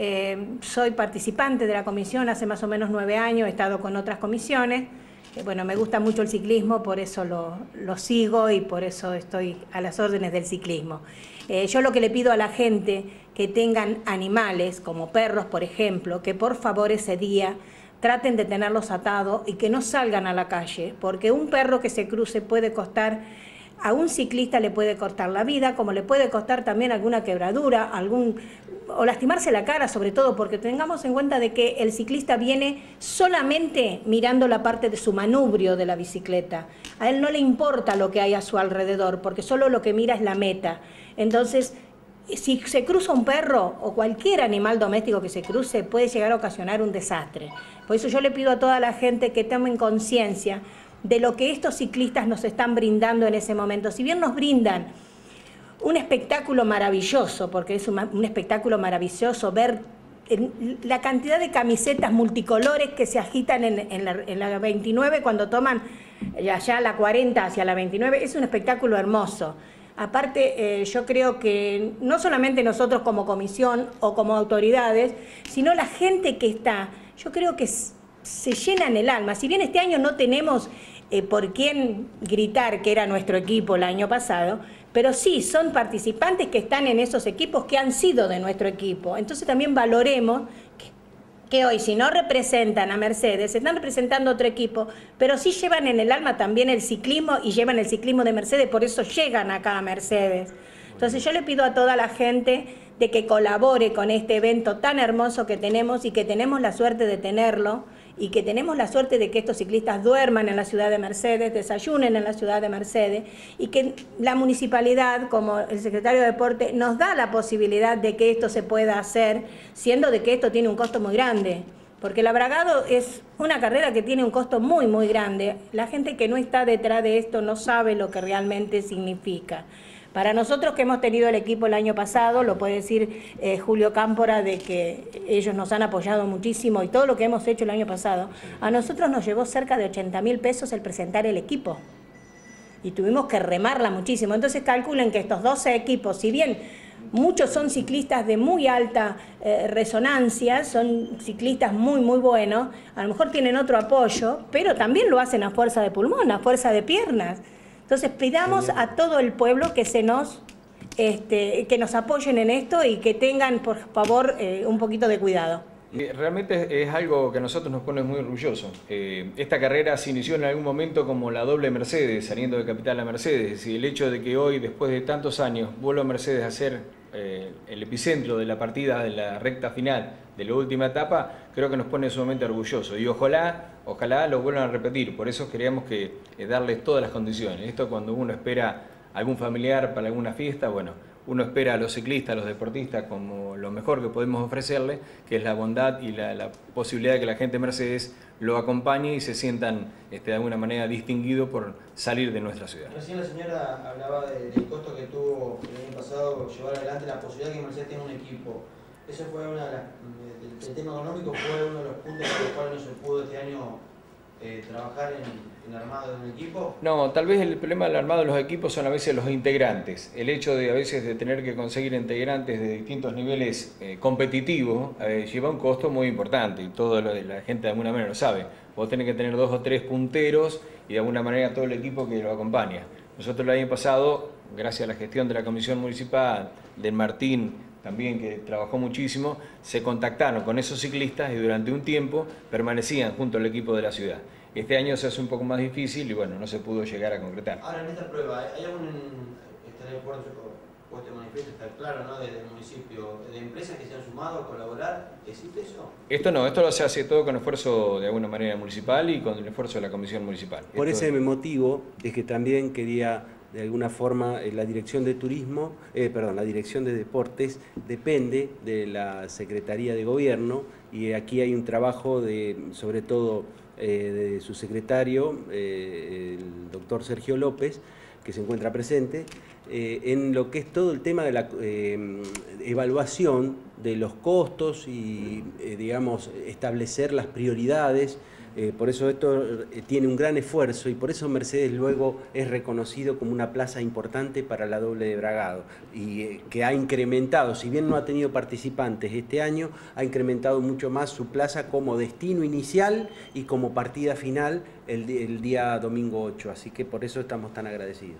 Eh, soy participante de la comisión hace más o menos nueve años, he estado con otras comisiones. Eh, bueno, me gusta mucho el ciclismo, por eso lo, sigo y por eso estoy a las órdenes del ciclismo. Eh, yo lo que le pido a la gente que tengan animales, como perros, por ejemplo, que por favor ese día traten de tenerlos atados y que no salgan a la calle, porque un perro que se cruce puede costar, a un ciclista le puede costar la vida, como le puede costar también alguna quebradura, algún o lastimarse la cara sobre todo, porque tengamos en cuenta de que el ciclista viene solamente mirando la parte de su manubrio de la bicicleta. A él no le importa lo que hay a su alrededor, porque solo lo que mira es la meta. Entonces, si se cruza un perro o cualquier animal doméstico que se cruce, puede llegar a ocasionar un desastre. Por eso yo le pido a toda la gente que tomen conciencia de lo que estos ciclistas nos están brindando en ese momento. Si bien nos brindan un espectáculo maravilloso, porque es un, espectáculo maravilloso ver la cantidad de camisetas multicolores que se agitan en, la, 29 cuando toman ya la 40 hacia la 29, es un espectáculo hermoso. Aparte, eh, yo creo que no solamente nosotros como comisión o como autoridades, sino la gente que está, yo creo que se llena en el alma. Si bien este año no tenemos eh, por quién gritar que era nuestro equipo el año pasado, pero sí son participantes que están en esos equipos que han sido de nuestro equipo. Entonces también valoremos que hoy si no representan a Mercedes, están representando otro equipo, pero sí llevan en el alma también el ciclismo y llevan el ciclismo de Mercedes, por eso llegan acá a Mercedes. Entonces yo le pido a toda la gente de que colabore con este evento tan hermoso que tenemos y que tenemos la suerte de tenerlo y que tenemos la suerte de que estos ciclistas duerman en la ciudad de Mercedes, desayunen en la ciudad de Mercedes y que la municipalidad, como el secretario de Deporte, nos da la posibilidad de que esto se pueda hacer, siendo de que esto tiene un costo muy grande. Porque el abragado es una carrera que tiene un costo muy, muy grande. La gente que no está detrás de esto no sabe lo que realmente significa. Para nosotros que hemos tenido el equipo el año pasado, lo puede decir eh, Julio Cámpora, de que ellos nos han apoyado muchísimo y todo lo que hemos hecho el año pasado, a nosotros nos llevó cerca de 80 mil pesos el presentar el equipo. Y tuvimos que remarla muchísimo. Entonces calculen que estos 12 equipos, si bien muchos son ciclistas de muy alta eh, resonancia, son ciclistas muy, muy buenos, a lo mejor tienen otro apoyo, pero también lo hacen a fuerza de pulmón, a fuerza de piernas. Entonces pidamos a todo el pueblo que se nos este, que nos apoyen en esto y que tengan, por favor, eh, un poquito de cuidado. Realmente es algo que a nosotros nos pone muy orgullosos. Eh, esta carrera se inició en algún momento como la doble Mercedes, saliendo de Capital a Mercedes, y el hecho de que hoy, después de tantos años, vuelva Mercedes a ser eh, el epicentro de la partida de la recta final de la última etapa, creo que nos pone sumamente orgullosos. Y ojalá, ojalá lo vuelvan a repetir. Por eso queríamos que eh, darles todas las condiciones. Esto cuando uno espera algún familiar para alguna fiesta, bueno, uno espera a los ciclistas, a los deportistas como lo mejor que podemos ofrecerle, que es la bondad y la, posibilidad de que la gente Mercedes lo acompañe y se sientan este, de alguna manera distinguidos por salir de nuestra ciudad. La señora hablaba del costo que tuvo año pasado llevar adelante la posibilidad que Mercedes tenga un equipo. Ese fue una de las, el tema económico fue uno de los puntos por los cuales no se pudo este año eh, trabajar en, el armado de un equipo? No, tal vez el problema del armado de los equipos son a veces los integrantes. El hecho de a veces de tener que conseguir integrantes de distintos niveles eh, competitivos eh, lleva un costo muy importante y de la gente de alguna manera lo sabe. Vos tenés que tener dos o tres punteros y de alguna manera todo el equipo que lo acompaña. Nosotros el año pasado, gracias a la gestión de la Comisión Municipal, del Martín, también que trabajó muchísimo, se contactaron con esos ciclistas y durante un tiempo permanecían junto al equipo de la ciudad. Este año se hace un poco más difícil y bueno, no se pudo llegar a concretar. Ahora, en esta prueba, ¿hay algún, está de acuerdo este manifiesto, está claro, ¿no? Desde el municipio, de empresas que se han sumado a colaborar, ¿existe eso? Esto no, esto lo se hace todo con esfuerzo de alguna manera municipal y con el esfuerzo de la Comisión Municipal. Por ese motivo es que también quería de alguna forma eh, la dirección de turismo, eh, perdón, la dirección de deportes depende de la Secretaría de Gobierno y aquí hay un trabajo de, sobre todo eh, de su secretario, el doctor Sergio López, que se encuentra presente, en lo que es todo el tema de la evaluación de los costos y, digamos, establecer las prioridades Eh, por eso esto eh, tiene un gran esfuerzo y por eso Mercedes luego es reconocido como una plaza importante para la doble de Bragado y eh, que ha incrementado, si bien no ha tenido participantes este año, ha incrementado mucho más su plaza como destino inicial y como partida final el, el día domingo 8. Así que por eso estamos tan agradecidos.